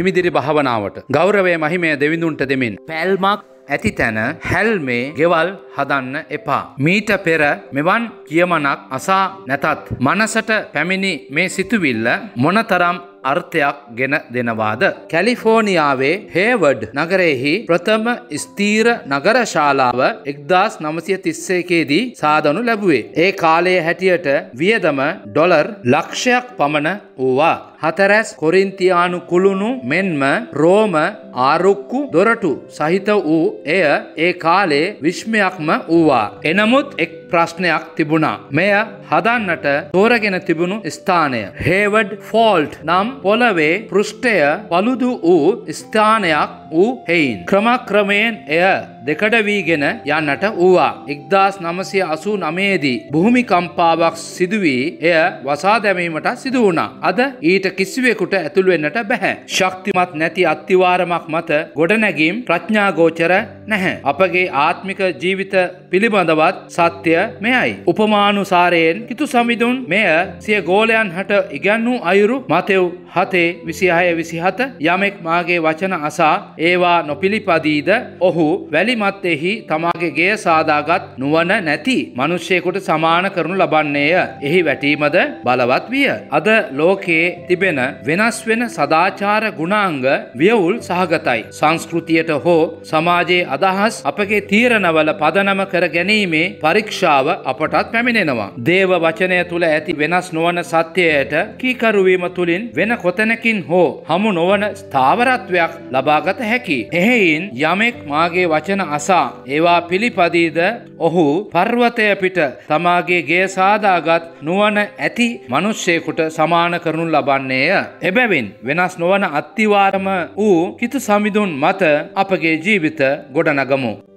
හිමිදිරි භාවනාවට. ගෞරවය මහිමය දෙවිඳුන්ට දෙමින්. පැල්මක් ඇති තැන හැල්මේ ගෙවල් හදන්න එපා. මීට පෙර මෙවන් කියමනක් අසා නැතත්. මනසට පැමිණි මේ සිතුවිල්ල මොනතරම් අර්ථයක් ගෙන දෙනවාද. කැලිෆෝනියාවේ හේවඩ් නගරෙහි ප්‍රථම ස්තීර නගර ශාලාව එක්දස් නමසය තිස්සේකේදී සාදනු ලැබුවේ. ඒ කාලයේ හැටියට වියදම ඩොලර් ලක්ෂයක් පමණ වූවා. හතරැස් කොරින්තියානු කුළුණු මෙන්ම රෝම ආරුක්කු දොරටු සහිත වූ එය ඒ කාලේ විශ්මයක්ම වූවා. එනමුත් එක් ප්‍රශ්නයක් තිබුණා. මෙය හදන්නට තෝරගෙන තිබුණු ස්ථානය. හේවඩ් ෆෝල්ට් නම් පොලවේ පෘෂ්ඨය පළුදු වූ ස්ථානයක් වූ හෙයින්. ක්‍රමක්‍රමයෙන් එය දෙකඩ වීගෙන යන්නට වූවා. එක්දස් නමසය අසූ නමේදී. භූමිකම්පාවක් සිදුවී එය වසා දැමීමට සිදු වුණා. අද ඊට කිසිවෙකුට ඇතුළුවෙන්නට බැහැ. ශක්තිමත් නැති අත්තිවාරමක් මත ගොඩනැගීම් ප්‍රඥාගෝචර නැහැ. අපගේ ආත්මික ජීවිත පිළිබඳවත් සත්‍යය මෙයයි. උපමානුසාරයෙන් කිතු සමිඳුන් මෙය සිය ගෝලයන් හට ඉගැන්නූ අයුරු මතෙව් හතේ විසිහය විසිහත යමෙක් මාගේ වචන අසා ඒවා නොපිළිපදීද ඔහු වැලිමත්තෙහි තමාගේ ගේ සාදාගත් නුවන නැති මනුෂ්‍යයකුට සමාන කරනු ලබන්නේය. එහි වැටීමද බලවත් විය. අද ලෝකයේ තිබෙන වෙනස් වෙන සදාචාර ගුණාංග වියවුල් සහගතයි. සංස්කෘතියට හෝ සමාජයේ අදහස් අපගේ තීරණවල පදනම කර ගැනීමේ පරීක්ෂාව අපටත් පැමිණෙනවා. දේව වචනය තුළ ඇති වෙනස් නොවන සත්‍යයට කීකරුවීම තුළින් වෙන කොතැනකින් හෝ හමු නොවන ස්ථාවරත්වයක් ලබාගත හැකි. එහෙයින් යමෙක් මාගේ වචන අසා ඒවා පිළිපදීද ඔහු පර්වතය පිට තමාගේ ගේ සාදාගත් නුවන ඇති මනුෂ්‍යයකුට සමාන කරනු ලබන්නේය. එබැවින් වෙනස් නොවන අත්තිවාරම වූ කිතු සමිඳුන් මත අපගේ ජීවිත ගොඩනගමු.